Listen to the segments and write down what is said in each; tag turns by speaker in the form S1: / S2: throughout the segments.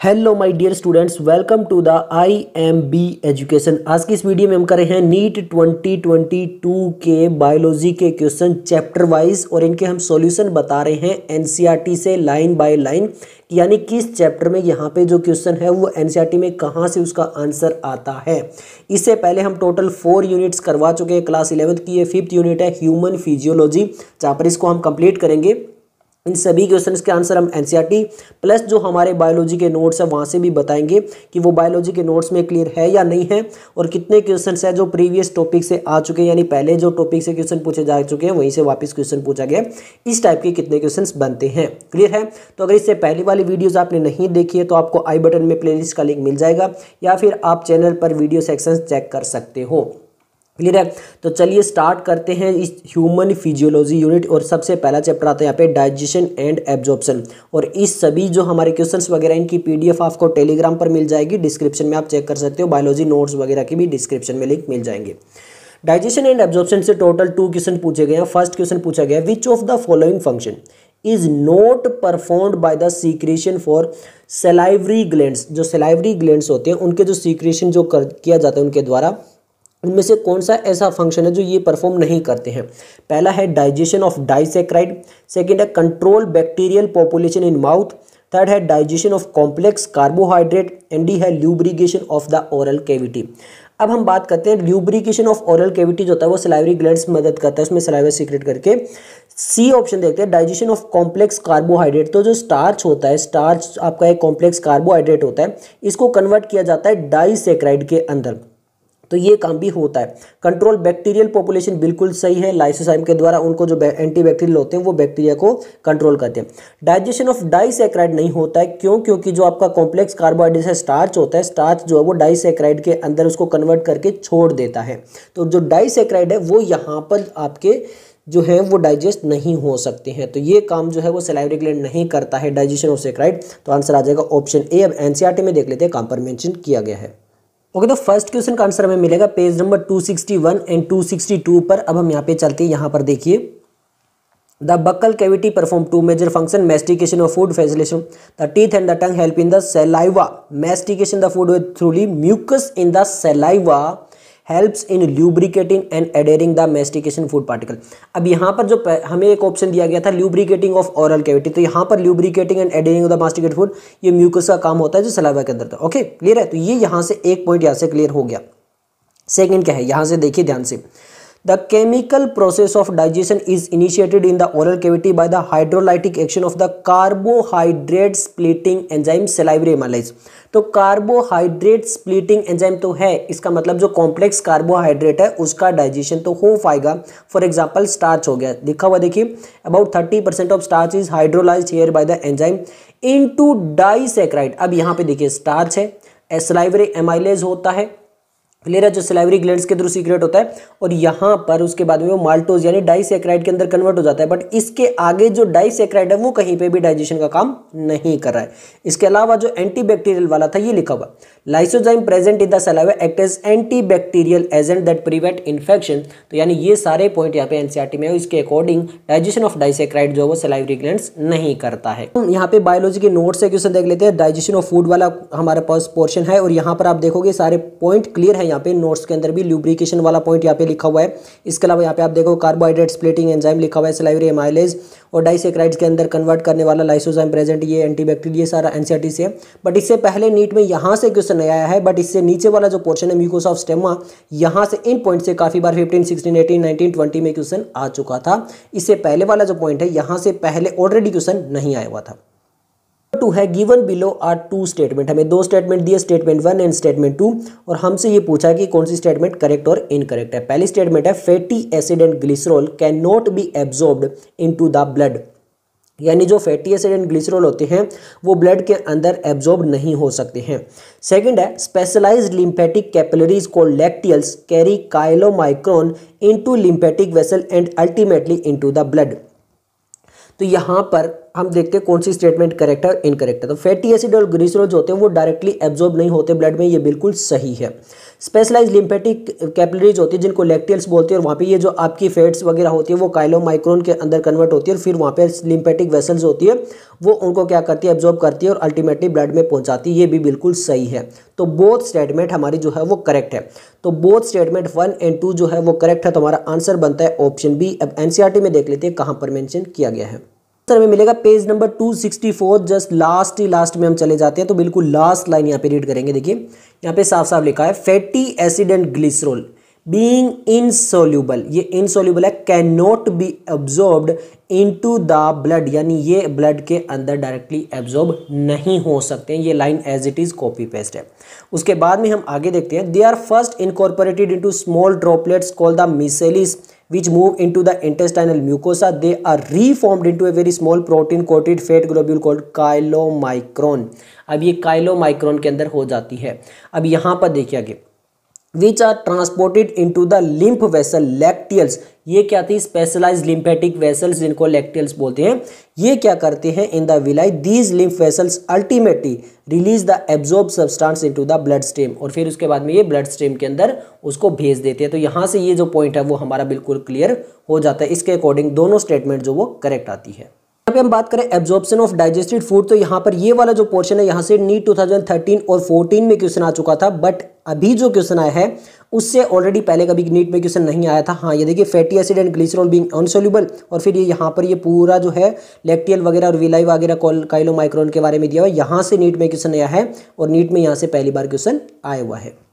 S1: Hello my dear students welcome to the I M B education आज की इस video में हम कर रहे हैं नीट 2022 के बायोलॉजी के क्वेश्चन चैप्टर वाइज और इनके हम सॉल्यूशन बता रहे हैं एनसीईआरटी से लाइन बाय लाइन यानी किस चैप्टर में यहाँ पे जो क्वेश्चन है वो एनसीईआरटी में कहाँ से उसका आंसर आता है। इससे पहले हम टोटल फोर यूनिट्स करवा चुके हैं। क्लास इलेवंथ की ये फिफ्थ यूनिट है ह्यूमन फिजियोलॉजी जहाँ पर इसको हम कंप्लीट करेंगे। इन सभी क्वेश्चन के आंसर हम एनसीईआरटी प्लस जो हमारे बायोलॉजी के नोट्स है, वहाँ से भी बताएँगे कि वो बायोलॉजी के नोट्स में क्लियर है या नहीं है और कितने क्वेश्चन है जो प्रीवियस टॉपिक से आ चुके हैं, यानी पहले जो टॉपिक से क्वेश्चन पूछे जा चुके हैं, वहीं से वापस क्वेश्चन पूछा गया इस टाइप के कितने क्वेश्चन बनते हैं। क्लियर है? तो अगर इससे पहली वाली वीडियोज़ आपने नहीं देखी है तो आपको आई बटन में प्ले का लिंक मिल जाएगा या फिर आप चैनल पर वीडियो सेक्शन चेक कर सकते हो। क्लियर है? तो चलिए स्टार्ट करते हैं इस ह्यूमन फिजियोलॉजी यूनिट और सबसे पहला चैप्टर आता है यहाँ पे डाइजेशन एंड एब्जॉर्प्शन और इस सभी जो हमारे क्वेश्चंस वगैरह इनकी पीडीएफ आपको टेलीग्राम पर मिल जाएगी। डिस्क्रिप्शन में आप चेक कर सकते हो। बायोलॉजी नोट्स वगैरह की भी डिस्क्रिप्शन में लिंक मिल जाएँगे। डाइजेशन एंड एब्जॉर्प्शन से टोटल टू क्वेश्चन पूछे गए हैं। फ़र्स्ट क्वेश्चन पूछा गया which of the following function is not performed by the secretion for salivary glands जो सेलाइवरी ग्लैंड्स होते हैं, उनके जो सीक्रेशन जो कर, किया जाता है उनके द्वारा इनमें से कौन सा ऐसा फ़ंक्शन है जो ये परफॉर्म नहीं करते हैं? पहला है डाइजेशन ऑफ़ डाइसेक्राइड सेकेंड है control bacterial population in mouth third है digestion of complex carbohydrate and D है lubrication of the oral cavity अब हम बात करते हैं ल्यूब्रिकेशन ऑफ़ ओरल कैविटी जो होता है, वो सलाइवरी ग्लैंड्स मदद करता है। उसमें सलाइवा सीक्रेट करके सी ऑप्शन देखते हैं डाइजेशन ऑफ़ कॉम्प्लेक्स कार्बोहाइड्रेट तो जो स्टार्च होता है स्टार्च आपका एक कॉम्प्लेक्स कार्बोहाइड्रेट होता है, इसको कन्वर्ट किया जाता है डाइसेक्राइड के अंदर। तो ये काम भी होता है। कंट्रोल बैक्टीरियल पॉपुलेशन बिल्कुल सही है। लाइसोसाइम के द्वारा उनको जो एंटी बैक्टीरियल होते हैं, वो बैक्टीरिया को कंट्रोल करते हैं। डाइजेशन ऑफ़ डाइसेक्राइड नहीं होता है। क्यों? क्योंकि जो आपका कॉम्प्लेक्स कार्बोहाइड्रेट है स्टार्च होता है स्टार्च जो है, वो डाइसेक्राइड के अंदर उसको कन्वर्ट करके छोड़ देता है। तो जो डाइसेक्राइड है, वो यहाँ पर आपके जो है, वो डाइजेस्ट नहीं हो सकते हैं। तो ये काम जो है, वो सेलाइवरी ग्लैंड नहीं करता है। डाइजेशन ऑफ़ सेक्राइड तो आंसर आ जाएगा ऑप्शन ए अब एनसीईआरटी में देख लेते हैं। काम पर मेंशन किया गया है। ओके तो फ़र्स्ट क्वेश्चन का आंसर हमें मिलेगा पेज नंबर 261 एंड 262 पर। अब हम यहाँ पे चलते हैं, यहाँ पर देखिए। The buccal cavity perform two major function mastication of food facilitation the teeth and the tongue help in the saliva mastication the food thoroughly mucus in the saliva helps in lubricating and adhering the mastication food particle अब यहाँ पर जो हमें एक option दिया गया था lubricating of ऑरल cavity तो यहाँ पर lubricating and adhering of the masticate food ये म्यूकस का काम होता है जो सलावा के अंदर था ओके क्लियर है? तो ये यहाँ से एक पॉइंट यहाँ से क्लियर हो गया। सेकेंड क्या है? यहाँ से देखिए ध्यान से। The chemical process of digestion is initiated in the oral cavity by the hydrolytic action of the carbohydrate splitting enzyme salivary amylase. तो कार्बोहाइड्रेट स्प्लिटिंग एंजाइम तो है, इसका मतलब जो कॉम्प्लेक्स कार्बोहाइड्रेट है, उसका डाइजेशन तो हो पाएगा। फॉर एग्जांपल स्टार्च हो गया। लिखा हुआ देखिए about thirty percent of starch is hydrolyse here by the enzyme in into disaccharide अब यहाँ पे देखिए स्टार्च है एसलाइवरी एमाइलेज होता है क्लियर है जो सिलाइवरी ग्लैंड्स के थ्रू सीक्रेट होता है और यहाँ पर उसके बाद में वो माल्टोज यानी डाइसेक्राइड के अंदर कन्वर्ट हो जाता है बट इसके आगे जो डाइसेक्राइड है, वो कहीं पे भी डाइजेशन का काम नहीं कर रहा है। इसके अलावा जो एंटीबैक्टीरियल वाला था, ये लिखा हुआ lysozyme present in the saliva act as antibacterial agent that prevent infection तो यानी ये सारे पॉइंट यहाँ पे एनसीआरटी में इसके अकॉर्डिंग डाइजेशन ऑफ़ डाइसेक्राइड जो वो सलाइवरी ग्लैंड्स नहीं करता है। यहाँ पे बायोलॉजी के नोट से क्वेश्चन देख लेते हैं। डाइजेशन ऑफ़ फ़ूड वाला हमारे पास पोर्शन है और यहाँ पर आप देखोगे सारे पॉइंट क्लियर है। यहाँ पे नोट्स के अंदर भी ल्यूब्रिकेशन वाला पॉइंट यहाँ पे लिखा हुआ है। इसके अलावा यहाँ पे आप देखो कार्बोहाइड्रेट स्प्लिटिंग एंजाइम लिखा हुआ है सलाइवरी एमाइलेज और डाइसेक्राइड्स के अंदर कन्वर्ट करने वाला लाइसोजाइम प्रेजेंट ये एंटीबैक्टीरियल सारा एनसीआरटी से बट इससे पहले नीट में यहाँ से क्वेश्चन आया है बट इससे नीचे वाला जो पोर्शन है म्यूकोस ऑफ़ स्टेमा यहाँ से इन पॉइंट से काफ़ी बार fifteen sixteen eighteen nineteen twenty में क्वेश्चन आ चुका था। इससे पहले वाला जो पॉइंट है, यहाँ से पहले ऑलरेडी क्वेश्चन नहीं आया हुआ था। टू है given below are two statement. हमें दो स्टेटमेंट दिए, statement one and statement two, और हमसे ये पूछा कि कौन सी स्टेटमेंट करेक्ट और इनकरेक्ट है। पहली स्टेटमेंट है fatty acid and glycerol can not be absorbed into the blood यानी जो फैटी एसिड एंड ग्लिसरॉल होते हैं, वो ब्लड के अंदर एब्जॉर्ब नहीं हो सकते हैं। सेकंड है स्पेशलाइज्ड लिम्फेटिक कैपिलरीज को lacteals carry chylomicron into lymphatic vessel and ultimately into the blood तो यहाँ पर हम देखते हैं कौन सी स्टेटमेंट करेक्ट है और इनकरेक्ट है। तो फैटी एसिड और ग्लिसरॉल जो होते हैं, वो डायरेक्टली एब्जॉर्ब नहीं होते ब्लड में, ये बिल्कुल सही है। स्पेशलाइज लिम्फेटिक कैपिलरीज होती है, जिनको लेक्टियल्स बोलते हैं, और वहाँ पे ये जो आपकी फैट्स वगैरह होती है, वो काइलो माइक्रोन के अंदर कन्वर्ट होती है, और फिर वहाँ पे लिम्फेटिक वेसल्स होती है, वो उनको क्या करती है एब्जॉर्ब करती है, और अल्टीमेटली ब्लड में पहुँचाती है। ये भी बिल्कुल सही है। तो बोथ स्टेटमेंट हमारी जो है, वो करेक्ट है। तो both statement one and two जो है, वो करेक्ट है तो हमारा आंसर बनता है ऑप्शन बी अब एनसीईआरटी में देख लेते हैं, कहाँ पर मैंशन किया गया है। सर हमें मिलेगा पेज नंबर 264 जस्ट लास्ट ही लास्ट में हम चले जाते हैं तो बिल्कुल लास्ट लाइन यहाँ पे रीड करेंगे, देखिए। यहाँ पे साफ़ साफ़ लिखा है fatty acid and glycerol being insoluble ये इनसोल्यूबल है can not be absorbed into the blood यानी ये ब्लड के अंदर डायरेक्टली एब्जॉर्ब नहीं हो सकते हैं। ये line as it is copy paste है। उसके बाद में हम आगे देखते हैं they are first incorporated into small droplets call the micelles which move into the intestinal mucosa they are reformed into a very small protein coated fat globule called chylomicron अब ये chylomicron के अंदर हो जाती है अब यहाँ पर देखिए आगे which are transported into the lymph vessel lacteals ये क्या थी? स्पेशलाइज लिम्फेटिक वेसल्स जिनको लैक्टियल्स बोलते हैं। ये क्या करते हैं in the villi these lymph vessels ultimately release the absorb substance into the blood stream और फिर उसके बाद में ये ब्लड स्ट्रीम के अंदर उसको भेज देते हैं। तो यहाँ से ये जो पॉइंट है वो हमारा बिल्कुल क्लियर हो जाता है। इसके अकॉर्डिंग दोनों स्टेटमेंट जो वो करेक्ट आती है। पे हम बात करें एब्जॉर्प्शन ऑफ़ डाइजेस्टेड फ़ूड तो यहाँ पर ये वाला जो पोर्शन है, यहाँ से नीट 2013 और 14 में क्वेश्चन आ चुका था। बट अभी जो क्वेश्चन आया है उससे ऑलरेडी पहले कभी नीट में क्वेश्चन नहीं आया था। हाँ ये देखिए fatty acid and glycerol being insoluble और फिर ये यहाँ पर ये पूरा जो है लेक्टियल वगैरह और विलाई वगैरह काइलो माइक्रोन के बारे में दिया हुआ है। यहाँ से नीट में क्वेश्चन आया है और नीट में यहाँ से पहली बार क्वेश्चन आया हुआ है।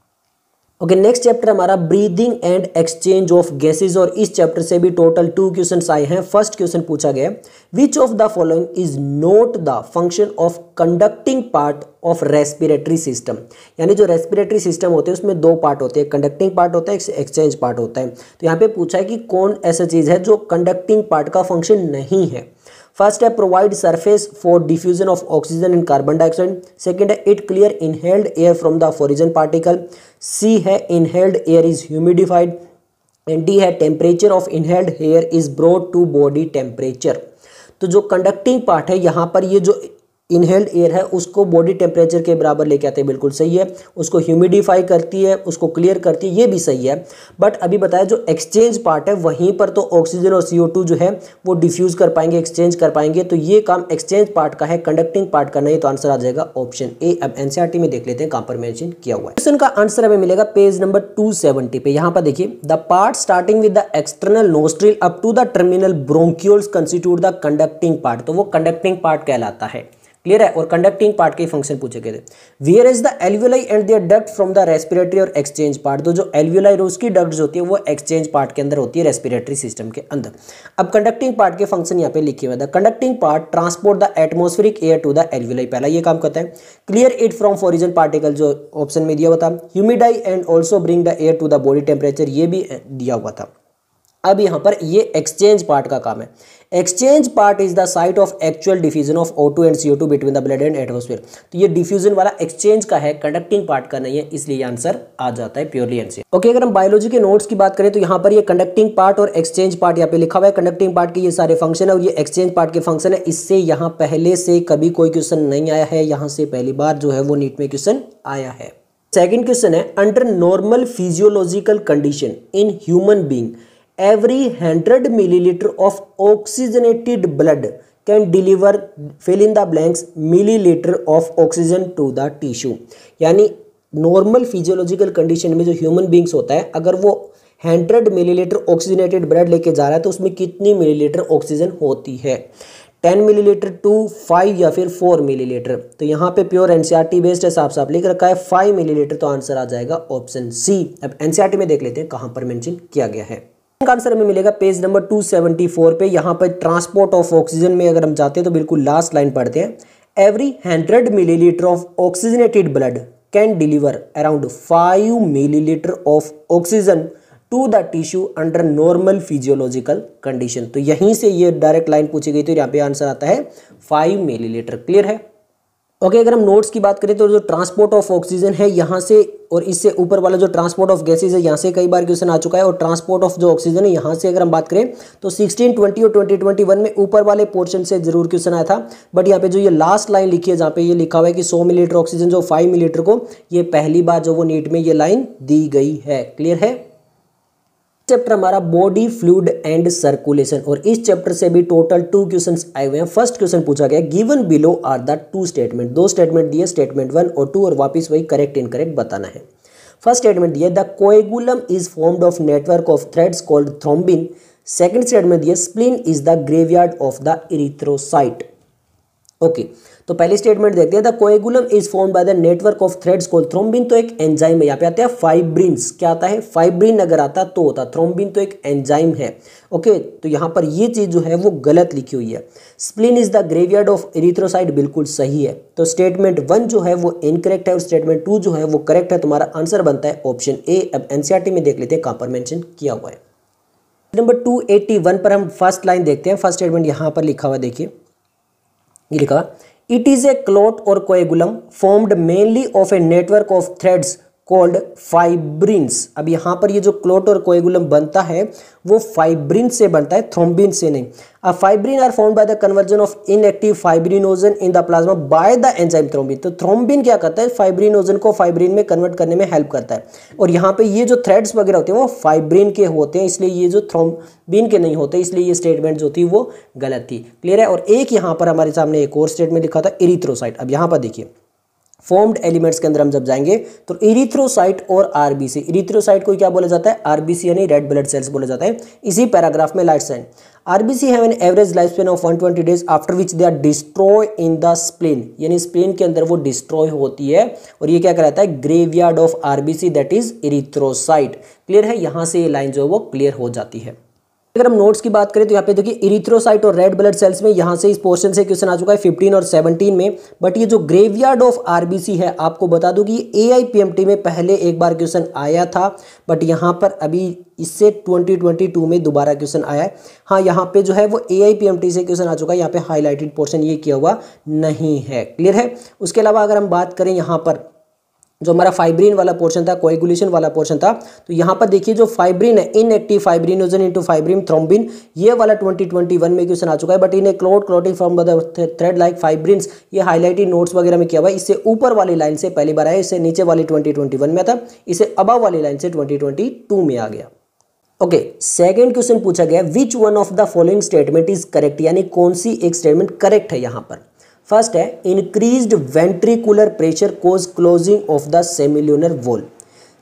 S1: ओके नेक्स्ट चैप्टर हमारा breathing and exchange of gases और इस चैप्टर से भी टोटल टू क्वेश्चन आए हैं। फ़र्स्ट क्वेश्चन पूछा गया which of the following is not the function of conducting part of respiratory system यानी जो रेस्पिरेटरी सिस्टम होते हैं, उसमें दो पार्ट होते हैं कंडक्टिंग पार्ट होता है एक्सचेंज पार्ट होता है। तो यहाँ पे पूछा है कि कौन ऐसा चीज़ है जो कंडक्टिंग पार्ट का फ़ंक्शन नहीं है। फ़र्स्ट है provide surface for diffusion of oxygen and carbon dioxide second है it clear inhaled air from the foreign particle C है inhaled air is humidified and D है temperature of inhaled air is brought to body temperature तो जो conducting part है, यहाँ पर ये जो इनहेल्ड एयर है, उसको बॉडी टेम्परेचर के बराबर लेके आते हैं, बिल्कुल सही है। उसको ह्यूमिडिफाई करती है, उसको क्लियर करती है, ये भी सही है। बट अभी बताया जो एक्सचेंज पार्ट है, वहीं पर तो ऑक्सीजन और सी जो है, वो डिफ्यूज कर पाएँगे एक्सचेंज कर पाएँगे। तो ये काम एक्सचेंज पार्ट का है कंडक्टिंग पार्ट का नहीं तो आंसर आ जाएगा ऑप्शन ए अब एनसीआरटी में देख लेते हैं, कहाँ पर मैंशन किया हुआ है। क्वेश्चन का आंसर हमें मिलेगा पेज नंबर टू पे। यहाँ पर देखिए the part starting with the external nostril up to the terminal bronchioles constitute the conducting part तो वो कंडक्टिंग पार्ट कहलाता है। क्लियर है? और कंडक्टिंग पार्ट के फ़ंक्शन पूछे गए थे। Where is the alveoli and their duct from the respiratory और एक्सचेंज पार्ट तो जो एल्वियोलाई उसकी डक्ट होती है, वो एक्सचेंज पार्ट के अंदर होती है रेस्पिरेटरी सिस्टम के अंदर। अब कंडक्टिंग पार्ट के फ़ंक्शन यहाँ पे लिखे हुए the conducting part transport the atmospheric air to the alveoli पहला ये काम करता है। Clear it from foreign particle जो ऑप्शन में दिया हुआ था। Humidify and also bring the air to the body temperature ये भी दिया हुआ था। अब यहाँ पर ये एक्सचेंज पार्ट का काम है। Exchange part is the site of actual diffusion of O two and CO two between the blood and atmosphere तो ये डिफ्यूजन वाला एक्सचेंज का है कंडक्टिंग पार्ट का नहीं है, इसलिए आंसर आ जाता है प्योरली एनसी ओके अगर हम बायोलॉजी के नोट्स की बात करें तो यहाँ पर ये कंडक्टिंग पार्ट और एक्सचेंज पार्ट यहाँ पे लिखा हुआ है। कंडक्टिंग पार्ट के ये सारे फ़ंक्शन है और ये एक्सचेंज पार्ट के फ़ंक्शन है। इससे यहाँ पहले से कभी कोई क्वेश्चन नहीं आया है, यहाँ से पहली बार जो है वो नीट में क्वेश्चन आया है। सेकेंड क्वेश्चन है under normal physiological condition in human being every 100 milliliter of oxygenated blood can deliver fill in the blanks milliliter of oxygen to the tissue. यानी नॉर्मल फिजियोलॉजिकल कंडीशन में जो human beings होता है, अगर वो 100 millilitre oxygenated blood लेके जा रहा है तो उसमें कितनी मिलीलीटर ऑक्सीजन होती है? 10 मिलीलीटर टू फाइव या फिर 4 मिलीलीटर तो यहाँ पे प्योर एनसीईआरटी बेस्ड है साफ़ साफ़ लिख रखा है। 5 मिलीलीटर तो आंसर आ जाएगा ऑप्शन सी अब एनसीईआरटी में देख लेते हैं कहाँ पर मेंशन किया गया है। आंसर हमें मिलेगा पेज नंबर 274 पे। यहाँ पर ट्रांसपोर्ट ऑफ़ ऑक्सीजन में अगर हम जाते हैं तो बिल्कुल लास्ट लाइन पढ़ते हैं। Every hundred millilitre of oxygenated blood can deliver around five millilitre of oxygen to the tissue under normal physiological condition तो यहीं से ये डायरेक्ट लाइन पूछी गई तो यहाँ पे आंसर आता है फाइव मिलीलीटर क्लियर है? ओके okay, अगर हम नोट्स की बात करें तो जो ट्रांसपोर्ट ऑफ़ ऑक्सीजन है यहाँ से और इससे ऊपर वाला जो ट्रांसपोर्ट ऑफ़ गैसेज है यहाँ से कई बार क्वेश्चन आ चुका है और ट्रांसपोर्ट ऑफ़ जो ऑक्सीजन है यहाँ से अगर हम बात करें तो 16, 20 और 2021 में ऊपर वाले पोर्शन से ज़रूर क्वेश्चन आया था। बट यहाँ पे जो ये लास्ट लाइन लिखी है जहाँ पे ये लिखा हुआ है कि सौ मिलीलीटर ऑक्सीजन जो फाइव मिलीलीटर को ये पहली बार जो वो नीट में ये लाइन दी गई है। क्लियर है? चैप्टर हमारा बॉडी फ्लूड एंड सर्कुलेशन और इस चैप्टर से भी टोटल टू क्वेश्चन आए हुए हैं। फ़र्स्ट क्वेश्चन पूछा गया given below are the two statement दो स्टेटमेंट दिए स्टेटमेंट वन और टू और वापिस वही करेक्ट इनकरेक्ट बताना है। फ़र्स्ट स्टेटमेंट दिया the coagulum is formed of network of threads called thrombin second statement दिया spleen is the graveyard of the erythrocyte okay तो पहली स्टेटमेंट देखते हैं the coagulum is form by the network of threads call thrombin तो एक enzyme है, यहाँ पे आता है फाइब्रिन्स क्या आता है? फाइब्रिन अगर आता तो होता थ्रोम्बिन तो एक एंजाइम है। ओके तो यहाँ पर ये चीज़ जो है, वो गलत लिखी हुई है। Spleen is the graveyard of erythrocyte बिल्कुल सही है। तो स्टेटमेंट वन जो है, वो इनकरेक्ट है और स्टेटमेंट टू जो है, वो करेक्ट है। तुम्हारा आंसर बनता है ऑप्शन ए अब एनसीआरटी में देख लेते हैं, कहाँ पर मैंशन किया हुआ है। नंबर टू एट्टी वन पर हम फ़र्स्ट लाइन देखते हैं। फ़र्स्ट स्टेटमेंट यहाँ पर लिखा हुआ, देखिए। ये लिखा It is a clot or coagulum formed mainly of a network of threads called fibrins अब यहाँ पर ये जो क्लोट और कोएगुलम बनता है, वो फाइब्रिन से बनता है थ्रोम्बिन से नहीं। अब fibrin are found by the conversion of inactive fibrinogen in the plasma by the enzyme thrombin तो थ्रोम्बिन क्या करता है? फाइब्रिनोजन को फाइब्रिन में कन्वर्ट करने में हेल्प करता है। और यहाँ पे ये जो थ्रेड्स वगैरह होते हैं, वो फाइब्रिन के होते हैं, इसलिए ये जो थ्रोम्बिन के नहीं होते, इसलिए ये स्टेटमेंट जो थी, वो गलत थी। क्लियर है? और एक यहाँ पर हमारे सामने एक और स्टेटमेंट लिखा था इरिथ्रोसाइट अब यहाँ पर देखिए। फॉर्म्ड एलिमेंट्स के अंदर हम जब जाएँगे तो इरिथ्रोसाइट और आरबीसी इरिथ्रोसाइट को क्या बोला जाता है? आरबीसी यानी रेड ब्लड सेल्स बोला जाता है। इसी पैराग्राफ में light sign RBC have an average life span of 120 days after which they are destroy in the spleen यानी स्प्लेन के अंदर वो डिस्ट्रॉय होती है, और ये क्या कहलाता है? Graveyard of RBC that is erythrocyte clear है? यहाँ से ये लाइन जो है वो क्लियर हो जाती है। अगर हम नोट्स की बात करें तो यहाँ पे देखिए इरिथ्रोसाइट और रेड ब्लड सेल्स में यहाँ से इस पोर्शन से क्वेश्चन आ चुका है 15 और 17 में। बट ये जो ग्रेवयार्ड ऑफ़ आरबीसी है, आपको बता दूँ कि ए आई में पहले एक बार क्वेश्चन आया था। बट यहाँ पर अभी इससे 2022 में दोबारा क्वेश्चन आया है। हाँ यहाँ पे जो है वो ए से क्वेश्चन आ चुका है। यहाँ पे हाईलाइटेड पोर्शन ये किया हुआ नहीं है। क्लियर है? उसके अलावा अगर हम बात करें यहाँ पर जो हमारा फाइब्रिन वाला पोर्शन था कोएगुलेशन वाला पोर्शन था तो यहाँ पर देखिए जो फाइब्रिन है inactive fibrinogen into fibrin thrombin ये वाला 2021 में क्वेश्चन आ चुका है but in a clot clotting from thread like fibrins ये हाईलाइटेड नोट्स वगैरह में किया हुआ है। इससे ऊपर वाली लाइन से पहली बार आया, इससे नीचे वाली ट्वेंटी में था, इसे अबव वाली लाइन से ट्वेंटी में आ गया। ओके सेकेंड क्वेश्चन पूछा गया which one of the following statement is correct यानी कौन सी एक स्टेटमेंट करेक्ट है यहाँ पर? फर्स्ट है increased ventricular pressure cause closing of the semilunar wall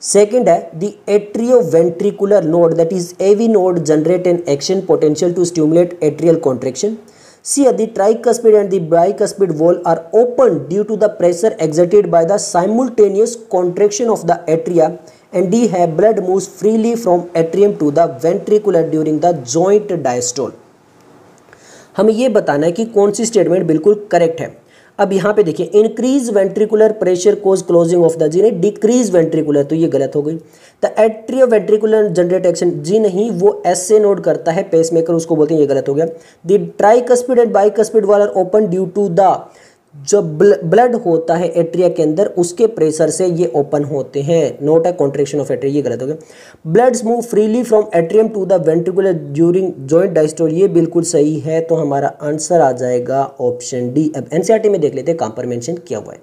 S1: second है the atrioventricular node that is AV node generate an action potential to stimulate atrial contraction see the tricuspid and the bicuspid wall are opened due to the pressure exerted by the simultaneous contraction of the atria and D have blood moves freely from atrium to the ventricular during the joint diastole हमें ये बताना है कि कौन सी statement बिल्कुल correct है। अब यहाँ पे देखिए increase ventricular pressure cause closing of the जी नहीं डिक्रीज वेंट्रिकुलर तो ये गलत हो गई। The atrio ventricular generate action जी नहीं, वो एस से नोट करता है पेसमेकर उसको बोलते हैं, ये गलत हो गया। The tricuspid and bicuspid valve open due to the जो ब्लड होता है एट्रिया के अंदर, उसके प्रेशर से ये ओपन होते हैं। नोट है कॉन्ट्रेक्शन ऑफ़ एट्रिया ये गलत हो गया। Bloods move freely from atrium to the ventricular during joint diastole ये बिल्कुल सही है तो हमारा आंसर आ जाएगा ऑप्शन डी अब एनसीआरटी में देख लेते हैं, कहाँ पर मेंशन किया हुआ है।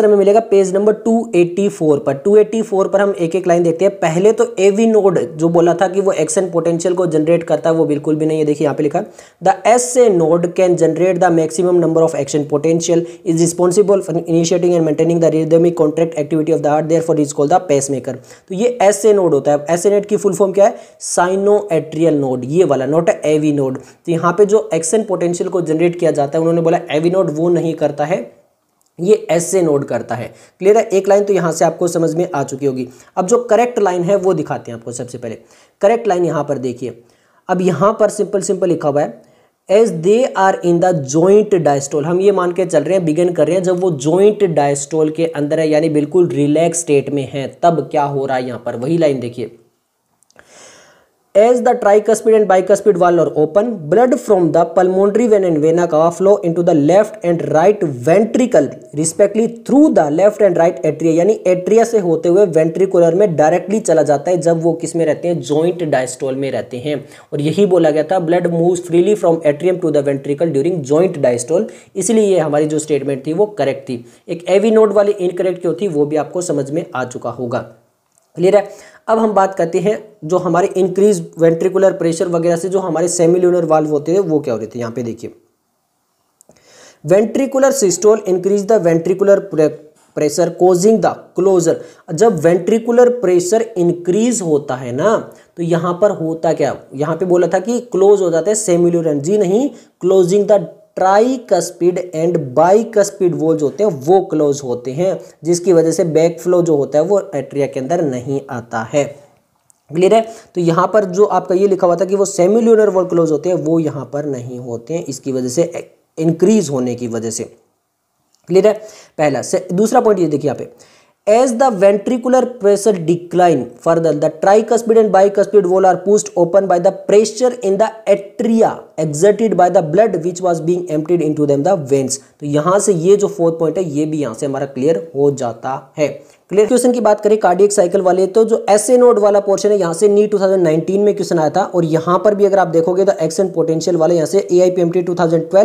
S1: आंसर हमें मिलेगा पेज नंबर 284 पर। 284 पर हम एक एक लाइन देखते हैं। पहले तो एवी नोड जो बोला था कि वो एक्शन पोटेंशियल को जनरेट करता है, वो बिल्कुल भी नहीं है। देखिए, यहाँ पे लिखा the S A node can generate the maximum number of action potential is responsible for initiating and maintaining the rhythmic contract activity of the heart therefore is call the pacemaker तो ये एस ए नोड होता है। S A node की full form क्या है? Sinoatrial node ये वाला note एवी node तो यहाँ पे जो एक्शन पोटेंशियल को जनरेट किया जाता है, उन्होंने बोला एवी नोड वो नहीं करता है। ये एस से नोट करता है। क्लियर है? एक लाइन तो यहाँ से आपको समझ में आ चुकी होगी। अब जो करेक्ट लाइन है, वो दिखाते हैं आपको सबसे पहले। करेक्ट लाइन यहाँ पर देखिए। अब यहाँ पर सिंपल सिंपल लिखा हुआ है as they are in the joint diastole हम ये मान के चल रहे हैं बिगिन कर रहे हैं, जब वो जॉइंट डायस्टोल के अंदर है, यानी बिल्कुल रिलैक्स स्टेट में है, तब क्या हो रहा है यहाँ पर? वही लाइन देखिए। As the tricuspid and bicuspid wall are open, blood from the pulmonary vein and vena cava flow into the left and right ventricle respectively through the left and right atria यानी atria से होते हुए ventricular में directly चला जाता है जब वो किसमें रहते हैं? जॉइंट डायस्टोल में रहते हैं। और यही बोला गया था blood moves freely from atrium to the ventricle during joint diastole इसलिए ये हमारी जो स्टेटमेंट थी वो करेक्ट थी। एक एवी नोट वाली इनकरेक्ट क्यों थी वो भी आपको समझ में आ चुका होगा। क्लियर है? अब हम बात करते हैं जो हमारे इंक्रीज वेंट्रिकुलर प्रेशर वगैरह से जो हमारे सेमिल्यूनर वाल्व होते हैं, वो क्या हो रहे थे? यहाँ पे देखिए। Ventricular systole increase the ventricular pressure causing the closure जब वेंट्रिकुलर प्रेशर इंक्रीज होता है ना तो यहाँ पर होता क्या? यहाँ पे बोला था कि क्लोज हो जाता है सेमिल्यूरन जी नहीं closing the tricuspid and bicuspid valves होते हैं, वो क्लोज होते हैं, जिसकी वजह से बैक फ्लो जो होता है वो एट्रिया के अंदर नहीं आता है। क्लियर है? तो यहाँ पर जो आपका ये लिखा हुआ था कि वो सेमिल्यूनर वोल क्लोज होते हैं, वो यहाँ पर नहीं होते हैं, इसकी वजह से इंक्रीज होने की वजह से। क्लियर है? पहला दूसरा पॉइंट ये देखिए यहाँ पे। As the ventricular pressure decline further, the tricuspid and bicuspid wall are pushed open by the pressure in the atria exerted by the blood which was being emptied into them the veins. तो यहाँ से ये जो fourth point है ये भी यहाँ से हमारा क्लियर हो जाता है क्लियर क्वेश्चन की बात करें कार्डियक साइकिल वाले तो जो एस ए नोड वाला पोर्शन है, यहाँ से नी 2019 में क्वेश्चन आया था, और यहाँ पर भी अगर आप देखोगे तो एंड पोटेंशियल वाले यहाँ से A I P M T two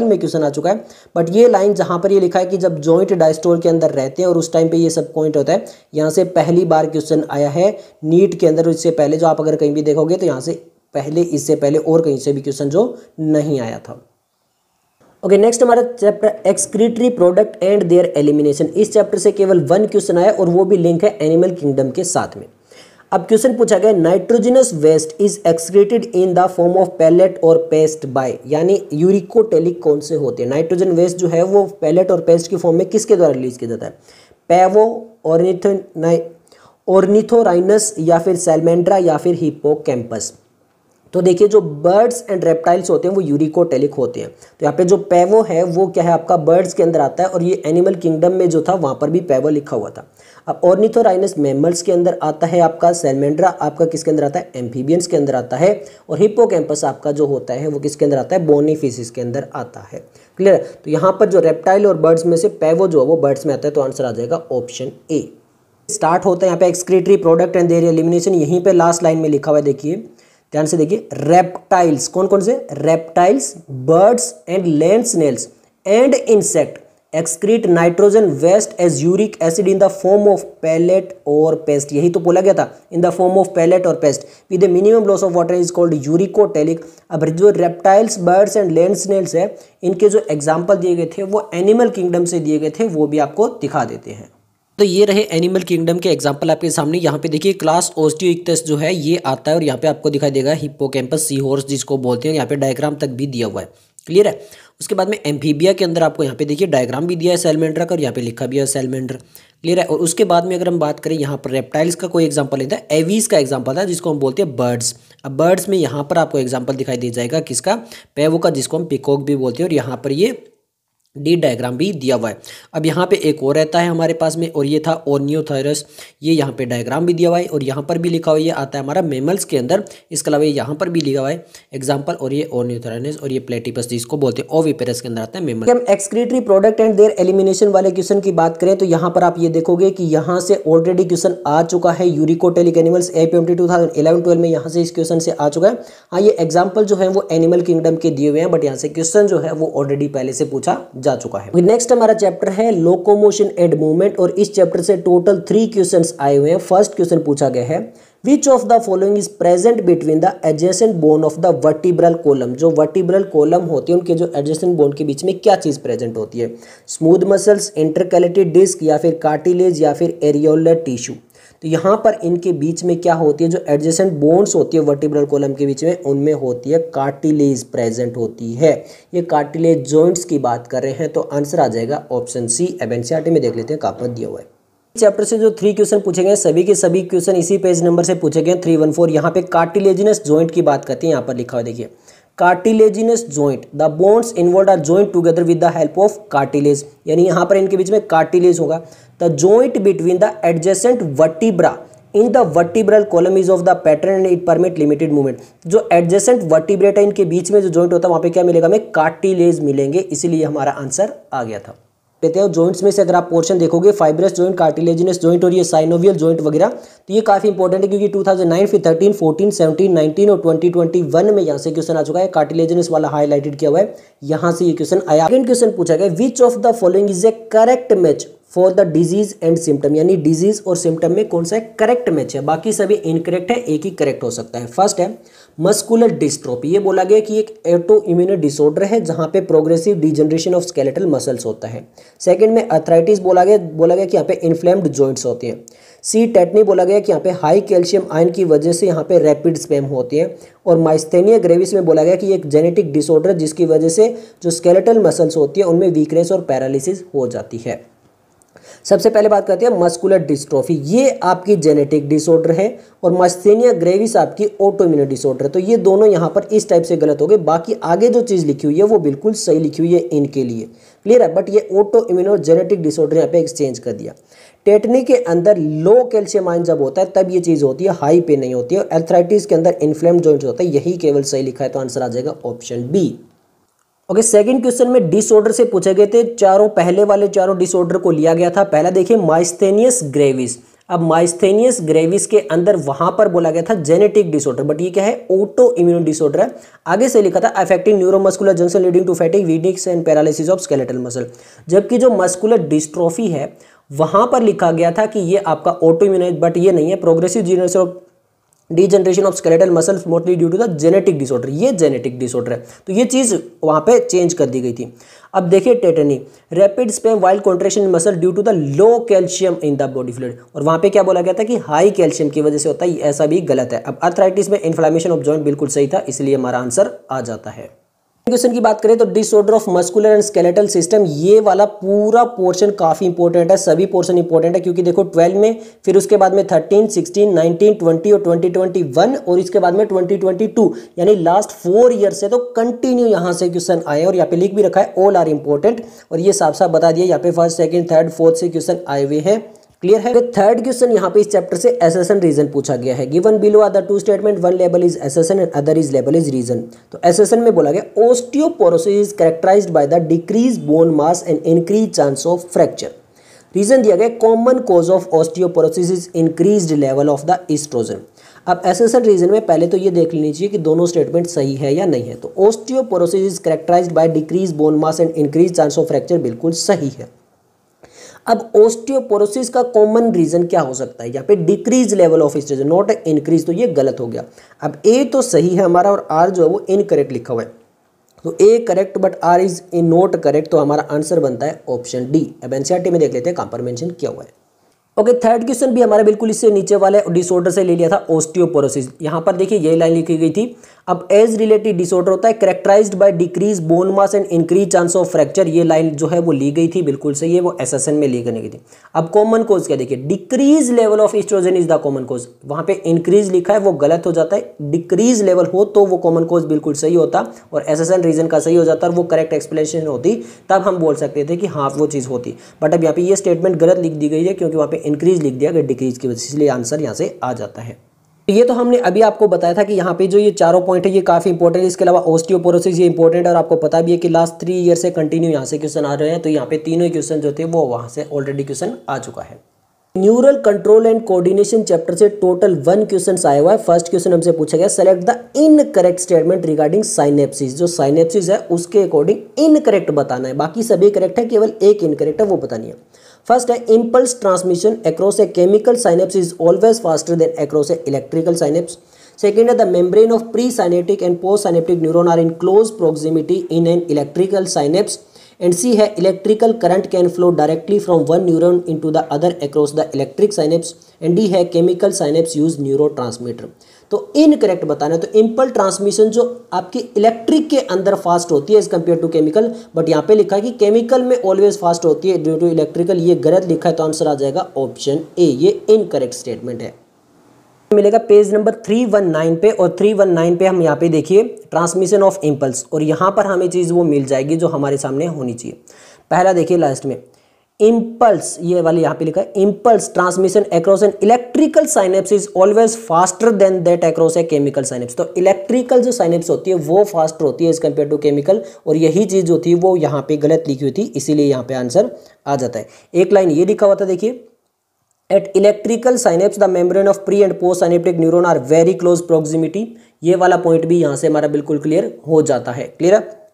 S1: में क्वेश्चन आ चुका है। बट ये लाइन जहाँ पर ये लिखा है कि जब जॉइंट डायस्टोल के अंदर रहते हैं, और उस टाइम पे ये सब पॉइंट होता है, यहाँ से पहली बार क्वेश्चन आया है नीट के अंदर इससे पहले जो आप अगर कहीं भी देखोगे तो यहाँ से पहले, इससे पहले और कहीं से भी क्वेश्चन जो नहीं आया था। ओके नेक्स्ट हमारा chapter excretory product and their elimination इस चैप्टर से केवल वन क्वेश्चन आया और वो भी लिंक है एनिमल किंगडम के साथ में। अब क्वेश्चन पूछा गया nitrogenous waste is excreted in the form of pellet और पेस्ट बाय यानी यूरिकोटेलिक कौन से होते हैं? नाइट्रोजन वेस्ट जो है वो पैलेट और पेस्ट के फॉर्म में किसके द्वारा रिलीज़ किया जाता है? पैवो ऑर्निथो ऑर्निथोराइनस या फिर सेलमेंड्रा या फिर हिपोकैम्पस तो देखिए जो बर्ड्स एंड रेप्टाइल्स होते हैं, वो यूरिकोटेलिक होते हैं। तो यहाँ पे जो पैवो है, वो क्या है आपका बर्ड्स के अंदर आता है और ये एनिमल किंगडम में जो था, वहाँ पर भी पैवो लिखा हुआ था। अब ऑर्निथोराइनस मेमल्स के अंदर आता है आपका सेलमेंड्रा आपका किसके अंदर आता है? एम्फीबियंस के अंदर आता है। और हिप्पोकैम्पस आपका जो होता है, वो किसके अंदर आता है? बोनीफिसिस के अंदर आता है। क्लियर तो यहाँ पर जो रेप्टाइल और बर्ड्स में से पैवो जो है, वो बर्ड्स में आता है तो आंसर आ जाएगा ऑप्शन ए स्टार्ट होता है यहाँ पे excretory product and their elimination यहीं पे लास्ट लाइन में लिखा हुआ है, देखिए। ध्यान से देखिए रेप्टाइल्स कौन कौन से? Reptiles birds and land snails and insect excrete nitrogen waste as uric acid in the form of pellet और पेस्ट यही तो बोला गया था in the form of pellet और paste with the minimum loss of water is called uricotelic अब जो reptiles birds and land snails है, इनके जो एग्ज़ाम्पल दिए गए थे, वो एनिमल किंगडम से दिए गए थे, वो भी आपको दिखा देते हैं। तो ये रहे एनिमल किंगडम के एग्ज़ाम्पल आपके सामने। यहाँ पे देखिए क्लास ओस्टियो जो है, ये आता है और यहाँ पे आपको दिखाई देगा हिप्पोकैम्पस सी हॉर्स जिसको बोलते हैं। यहाँ पे डायग्राम तक भी दिया हुआ है। क्लियर है? उसके बाद में एम्फीबिया के अंदर आपको यहाँ पे देखिए डायग्राम भी दिया है सेलमेंड्रा का और यहाँ पे लिखा भी है सेलमेंड्र क्लियर है? और उसके बाद में अगर हम बात करें, यहाँ पर रेप्टाइल्स का कोई एग्ज़ाम्पल लेता है एवीज का एग्ज़ाम्पल था, जिसको हम बोलते हैं बर्ड्स अब बर्ड्स में यहाँ पर आपको एग्ज़ाम्पल दिखाई दे जाएगा किसका? पेवो का, जिसको हम पिकॉक भी बोलते हैं। और यहाँ पर ये डी डायग्राम भी दिया हुआ है। अब यहाँ पे एक और रहता है हमारे पास में, और ये था ओनियोथायरस ये यहाँ पे डायग्राम भी दिया हुआ है, और यहाँ पर भी लिखा हुआ है, ये आता है हमारा मेमल्स के अंदर। इसके अलावा यहाँ पर भी लिखा हुआ है एग्ज़ाम्पल और ये ओनियोथायरस और ये प्लेटिपस जिसको बोलते हैं ओविपेरस के अंदर आता है मेमल हम excretory product and their elimination वाले क्वेश्चन की बात करें तो यहाँ पर आप ये देखोगे कि यहाँ से ऑलरेडी क्वेश्चन आ चुका है uricotelic animals A P M T two twelve में यहाँ से इस क्वेश्चन से आ चुका है। हाँ ये एग्ज़ाम्पल जो है वो एनिमल किंगडम के दिए हुए हैं बट यहाँ से क्वेश्चन जो है वो ऑलरेडी पहले से पूछा जा चुका है। नेक्स्ट हमारा चैप्टर है लोकोमोशन एंड मूवमेंट और इस चैप्टर से टोटल थ्री क्वेश्चंस आए हुए हैं। फ़र्स्ट क्वेश्चन पूछा गया है which of the following is present between the adjacent bone of the vertebral column जो वर्टिब्रल कोलम होती है, उनके जो एडजेसेंट बोन के बीच में क्या चीज़ प्रेजेंट होती है? स्मूथ मसल्स इंटरकैलेटेड डिस्क या फिर कार्टिलेज या फिर एरियोलर टिश्यू तो यहाँ पर इनके बीच में क्या होती है, जो एडजेसेंट बोन्स होती है वर्टिब्रल कॉलम के बीच में, उनमें होती है कार्टिलेज प्रेजेंट होती है। ये कार्टिलेज जॉइंट्स की बात कर रहे हैं तो आंसर आ जाएगा ऑप्शन सी एबेंसियाटी में देख लेते हैं कहाँ पर दिया हुआ है। चैप्टर से जो थ्री क्वेश्चन पूछे गए सभी के सभी क्वेश्चन इसी पेज नंबर से पूछे गए थ्री वन फोर यहाँ पे कार्टिलेजिनस जॉइंट की बात करते हैं, यहाँ पर लिखा हुआ देखिए। Cartilaginous joint the bones involve are joint together with the help of cartilage यानी यहाँ पर इनके बीच में कार्टिलेज होगा। The joint between the adjacent vertebra in the vertebral column is of the pattern and it permit limited movement जो adjacent vertebrate है इनके बीच में जो ज्वाइंट होता है, वहाँ पे क्या मिलेगा? हमें कार्टिलेज मिलेंगे। इसीलिए हमारा आंसर आ गया था। लेते हैं। जॉइंट्स में से अगर आप पोर्शन देखोगे फाइब्रस जॉइंट कार्टिलेजिनस जॉइंट और ये साइनोवियल जॉइंट वगैरह तो ये काफ़ी इंपॉर्टेंट है क्योंकि 2009 फिर 13 14 17 19 और 2021 में यहाँ से क्वेश्चन आ चुका है। कार्टिलेजिनस वाला हाईलाइटेड किया हुआ है। यहाँ से ये क्वेश्चन आया। क्वेश्चन पूछा गया which of the following is a correct match for the disease and symptom यानी डिज़ीज़ और सिम्टम में कौन सा करेक्ट मैच है। बाकी सभी इनकरेक्ट है, एक ही करेक्ट हो सकता है। फ़र्स्ट है मस्कुलर डिस्ट्रोपी ये बोला गया कि एक एटो इम्यूनो डिसऑर्डर है, जहाँ पे progressive degeneration of skeletal muscles होता है। सेकंड में अथराइटिस बोला गया बोला गया कि यहाँ पे इन्फ्लेम्ड जॉइंट्स होते हैं। सी टेटनी बोला गया कि यहाँ पे हाई कैल्शियम आयन की वजह से यहाँ पे रैपिड स्पेम होती है। और माइस्थेनिया ग्रेविस में बोला गया कि एक जेनेटिक डिसऑर्डर जिसकी वजह से जो स्केलेटल मसल्स होती है, उनमें वीकनेस और पैरालिसिस हो जाती है। सबसे पहले बात करते हैं मस्कुलर डिस्ट्रॉफी। ये आपकी जेनेटिक डिसऑर्डर है और मस्तेनिया ग्रेविस आपकी ऑटोइम्यून डिसऑर्डर है। तो ये दोनों यहाँ पर इस टाइप से गलत हो गए। बाकी आगे जो चीज़ लिखी हुई है, वो बिल्कुल सही लिखी हुई है इनके लिए। क्लियर है? बट ये ऑटो इम्यूनो जेनेटिक डिसऑर्डर यहाँ पे एक्सचेंज कर दिया। टेटनी के अंदर लो कैल्शियम आयन जब होता है, तब ये चीज़ होती है हाई पे नहीं होती है एल्थराइटिस के अंदर इन्फ्लेम जॉइंट होता है। यही केवल सही लिखा है तो आंसर आ जाएगा option B okay second question में डिसऑर्डर से पूछे गए थे। चारों पहले वाले चारों डिसऑर्डर को लिया गया था। पहला देखिए माइस्थेनियस ग्रेविस अब माइस्थेनियस ग्रेविस के अंदर वहाँ पर बोला गया था जेनेटिक डिसऑर्डर बट ये क्या है? ऑटो इम्यून डिसऑर्डर है। आगे से लिखा था affecting neuromuscular junction leading to fatigue वीडिक्स and paralysis of skeletal muscle जबकि जो मस्कुलर डिस्ट्रॉफी है, वहाँ पर लिखा गया था कि ये आपका ऑटो इम्यून बट ये नहीं है। Progressive genus of degeneration of skeletal muscle mostly due to the genetic disorder ये जेनेटिक डिसऑर्डर है। तो ये चीज़ वहाँ पे चेंज कर दी गई थी। अब देखिए tetany rapid spasm wild contraction muscle due to the low calcium in the body fluid और वहाँ पे क्या बोला गया था कि हाई कैल्शियम की वजह से होता है ऐसा भी गलत है। अब अर्थराइटिस में इन्फ्लामेशन ऑफ़ जॉइंट बिल्कुल सही था, इसलिए हमारा आंसर आ जाता है। क्वेश्चन की बात करें तो disorder of muscular and skeletal system ये वाला पूरा पोर्शन काफ़ी इंपॉर्टेंट है सभी पोर्शन इंपॉर्टेंट है क्योंकि देखो 12 में फिर उसके बाद में 13, 16, 19, 20 और 2021 और इसके बाद में 2022 यानी लास्ट फोर ईयर से तो कंटिन्यू यहाँ से क्वेश्चन आए और यहाँ पे लिख भी रखा है ऑल आर इंपॉर्टेंट और ये साफ़ साफ़ बता दिया यहाँ पे फ़र्स्ट सेकेंड थर्ड फोर्थ से क्वेश्चन आए हुए हैं। क्लियर है थर्ड क्वेश्चन यहाँ पे इस चैप्टर से एसेसन रीजन पूछा गया है। Given below the two statement one label is assertion and other is label is reason तो एसेसन में बोला गया osteoporosis is characterised by the decrease bone mass and increase chance of fracture reason दिया गया common cause of osteoporosis is increase level of the estrogen अब assertion reason में पहले तो ये देख लेनी चाहिए कि दोनों स्टेटमेंट सही है या नहीं है। तो osteoporosis is characterised by decrease bone mass and increase chance of fracture बिल्कुल सही है। अब ओस्टियोपोरोसिस का कॉमन रीजन क्या हो सकता है? यहाँ पे decrease level of estrogen not increase तो ये गलत हो गया। अब ए तो सही है हमारा और आर जो है वो इनकरेक्ट लिखा हुआ है। तो A correct but R is in not correct तो हमारा आंसर बनता है ऑप्शन डी अब एनसीआरटी में देख लेते हैं, कहाँ पर मेंशन किया हुआ है। ओके थर्ड क्वेश्चन भी हमारा बिल्कुल इससे नीचे वाले डिसऑर्डर से ले लिया था ओस्टियोपोरोसिस यहाँ पर देखिए, ये लाइन लिखी गई थी अब एज रिलेटेड डिसऑर्डर होता है characterised by decrease bone mass and increase chance of fracture ये लाइन जो है वो ली गई थी, बिल्कुल सही है, वो एस में ली गई थी। अब कॉमन कोज क्या देखिए decrease level of estrogen is the common cause वहाँ पे इंक्रीज लिखा है, वो गलत हो जाता है। डिक्रीज लेवल हो तो वो कॉमन कोज बिल्कुल सही होता और एस रीजन का सही हो जाता और वो करेक्ट एक्सप्लेनेशन होती, तब हम बोल सकते थे कि हाँ वो चीज़ होती। बट अब यहाँ पे ये स्टेटमेंट गलत लिख दी गई है, क्योंकि वहाँ पे इंक्रीज लिख दिया गया डिक्रीज की वजह से, इसलिए आंसर यहाँ से आ जाता है। ये तो हमने अभी आपको बताया था कि यहाँ पे जो ये चारों पॉइंट है, ये काफ़ी इंपॉर्टेंट है। इसके अलावा ओस्टियोपोरोसिस ये इंपॉर्टेंट है और आपको पता भी है कि लास्ट थ्री ईयर से कंटिन्यू यहाँ से क्वेश्चन आ रहे हैं। तो यहाँ पे तीनों क्वेश्चन जो थे, वो वहाँ से ऑलरेडी क्वेश्चन आ चुका है। Neural control and coordination chapter से टोटल वन क्वेश्चन आया हुआ है। फ़र्स्ट क्वेश्चन हमसे पूछा गया select the incorrect statement regarding synapsis जो साइनेप्सिस है, उसके अकॉर्डिंग इनकरेक्ट बताना है। बाकी सभी करेक्ट है, केवल एक इनकरेक्ट है, वो बतानी है। फ़र्स्ट है impulse transmission across a chemical synapse is always faster than across a electrical synapse second है the membrane of pre synaptic and post synaptic neuron are in close proximity in an electrical synapse and C है electrical current can flow directly from one neuron into the other across the electric synapse and D है chemical synapse use neuro transmitter तो incorrect बताना है। तो Imphal transmission जो आपकी electric के अंदर फास्ट होती है as compare to chemical but यहाँ पे लिखा है कि केमिकल में ऑलवेज फास्ट होती है ड्यू टू इलेक्ट्रिकल ये गलत लिखा है तो आंसर आ जाएगा ऑप्शन ए ये इनकरेक्ट स्टेटमेंट है। मिलेगा पेज नंबर 319 पे, और 319 पे हम यहाँ पे देखिए ट्रांसमिशन ऑफ़ इम्पल्स और यहाँ पर हमें चीज़ वो मिल जाएगी जो हमारे सामने होनी चाहिए। पहला देखिए लास्ट में। इम्पल्स ये वाली यहाँ पे लिखा है impulse transmission across an electrical synapse is always faster than that across a chemical synapse तो इलेक्ट्रिकल जो साइनेप्स होती है, वो फास्टर होती है एज कंपेयर टू केमिकल और यही चीज़ जो थी, वो यहाँ पे गलत लिखी हुई थी, इसीलिए यहाँ पे आंसर आ जाता है। एक लाइन ये लिखा हुआ था, देखिए at electrical synapse the membrane of pre and post synaptic neuron are very close proximity ये वाला पॉइंट भी यहाँ से हमारा बिल्कुल क्लियर हो जाता है। क्लियर है?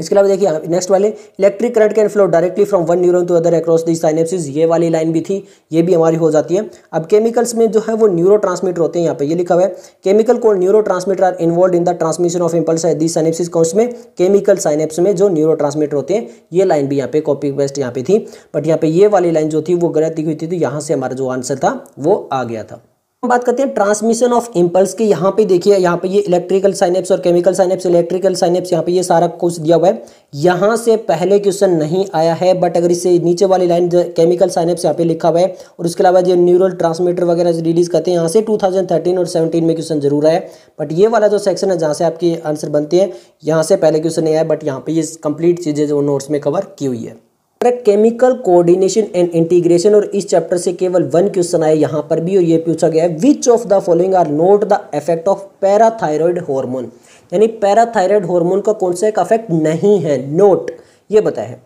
S1: इसके अलावा देखिए नेक्स्ट वाले electric current can flow directly from one neuron to other across the synapsis ये वाली लाइन भी थी, ये भी हमारी हो जाती है। अब केमिकल्स में जो है वो न्यूरो होते हैं, यहाँ पे ये लिखा हुआ है। केमिकल को neuro are involve in the transmission of impulse है दी साइनेप्सिस कौन में? केमिकल साइनेप्स में जो न्यूरो होते हैं, ये लाइन भी यहाँ पे कॉपी बेस्ट यहाँ पे थी। बट यहाँ पे ये वाली लाइन जो थी, वो गलत लिखी हुई थी तो यहाँ से हमारा जो आंसर था, वो आ गया था। हम बात करते हैं ट्रांसमिशन ऑफ़ इम्पल्स की। यहाँ पे देखिए, यहाँ पे ये इलेक्ट्रिकल साइनेप्स और केमिकल साइनेप्स इलेक्ट्रिकल साइनेप्स यहाँ पे ये सारा कुछ दिया हुआ है। यहाँ से पहले क्वेश्चन नहीं आया है बट अगर इससे नीचे वाली लाइन केमिकल साइनेप्स यहाँ पे लिखा हुआ है, और उसके अलावा जो न्यूरल ट्रांसमीटर वगैरह रिलीज़ करते हैं, यहाँ से टू और सेवनटीन में क्वेश्चन ज़रूर आया बट ये वाला जो सेक्शन है, जहाँ से आपके आंसर बनते हैं, यहाँ से पहले क्वेश्चन नहीं आया बट यहाँ पे ये कंप्लीट चीज़ें जो नोट्स में कवर की हुई है। केमिकल कोऑर्डिनेशन एंड इंटीग्रेशन और इस चैप्टर से केवल वन क्वेश्चन आए यहाँ पर भी और ये पूछा गया है which of the following are not the effect of parathyroid hormone यानी पैराथायरॉयड हार्मोन का कौन सा एक इफ़ेक्ट नहीं है? नोट ये बताया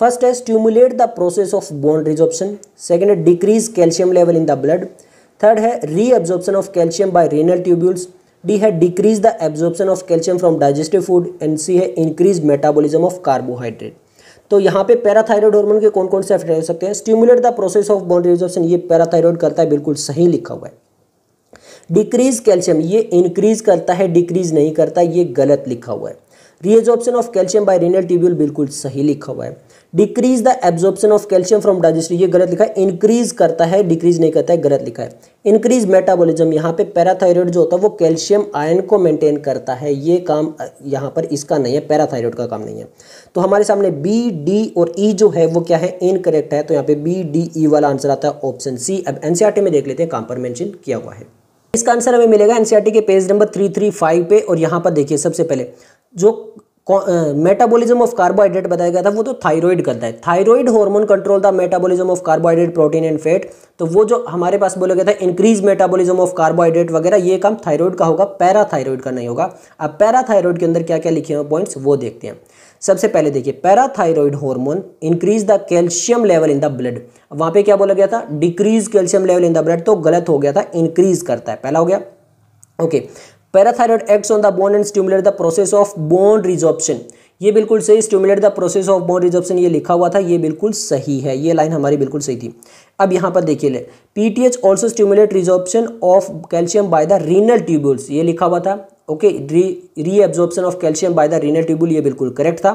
S1: फ़र्स्ट है stimulate the process of bone resorption second है decrease calcium level in the blood third है reabsorption of calcium by renal tubules D है decrease the absorption of calcium from digestive food and C है increase metabolism of carbohydrate तो यहाँ पे parathyroid hormone के कौन कौन से इफ़ेक्ट हो सकते हैं? Stimulate the process of bone resorption ये पैराथायरॉयड करता है, बिल्कुल सही लिखा हुआ है। डिक्रीज कैल्शियम ये इंक्रीज करता है डिक्रीज नहीं करता, ये गलत लिखा हुआ है। Reabsorption of calcium by renal tubule बिल्कुल सही लिखा हुआ है। Decrease the absorption of calcium from digestive ये गलत लिखा है। इंक्रीज करता है डिक्रीज नहीं करता है, गलत लिखा है। इंक्रीज मेटाबॉलिज्म यहाँ पे पैराथायरॉयड जो होता है, वो कैल्शियम आयन को मेंटेन करता है। ये काम, यहाँ पर इसका नहीं है पैराथायरॉयड का काम नहीं है। तो हमारे सामने बी डी और ई e जो है, वो क्या है? इनकरेक्ट है। तो यहाँ पे बी डी ई वाला आंसर आता है ऑप्शन सी अब एनसीआरटी में देख लेते हैं, काम पर मैंशन किया हुआ है। इसका आंसर हमें मिलेगा एनसीआरटी के page number three three five पे। और यहाँ पर देखिए, सबसे पहले, जो मेटाबॉलिज्म ऑफ़ कार्बोहाइड्रेट बताया गया था, वो तो थायराइड करता है। Thyroid hormone control the metabolism of carbohydrate protein and fat तो वो जो हमारे पास बोला गया था इंक्रीज मेटाबॉलिज्म ऑफ़ कार्बोहाइड्रेट वगैरह, ये काम थायराइड का होगा पैराथायराइड का नहीं होगा। अब पैराथायराइड के अंदर क्या क्या लिखे हुए पॉइंट्स वो देखते हैं। सबसे पहले देखिए parathyroid hormone increase the calcium level in the blood वहाँ पे क्या बोला गया था? Decrease calcium level in the blood तो गलत हो गया था इंक्रीज करता है। पहला हो गया। Okay parathyroid acts on the bone and stimulate the process of bone resorption ये बिल्कुल सही, stimulate the process of bone resorption ये लिखा हुआ था, ये बिल्कुल सही है, ये लाइन हमारी बिल्कुल सही थी। अब यहाँ पर देखिए ले PTH also stimulate resorption of calcium by the renal tubules ये लिखा हुआ था okay reabsorption of calcium by the renal tubule ये बिल्कुल करेक्ट था।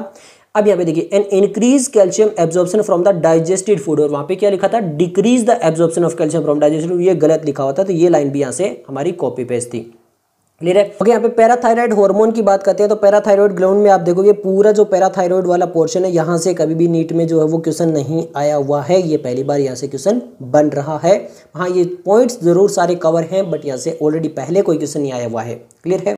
S1: अब यहाँ पे देखिए an increase calcium absorption from the digested food और वहाँ पे क्या लिखा था decrease the absorption of calcium from digested ये गलत लिखा हुआ था तो ये लाइन भी यहाँ से हमारी कॉपी पेज थी। क्लियर है? ओके यहाँ पे पैराथायराइड हार्मोन की बात करते हैं तो पैराथायराइड ग्राउंड में आप देखोगे पूरा जो पैराथायराइड वाला पोर्शन है, यहाँ से कभी भी नीट में जो है वो क्वेश्चन नहीं आया हुआ है। ये पहली बार यहाँ से क्वेश्चन बन रहा है। हाँ ये पॉइंट्स ज़रूर सारे कवर हैं बट यहाँ से ऑलरेडी पहले कोई क्वेश्चन नहीं आया हुआ है। क्लियर है?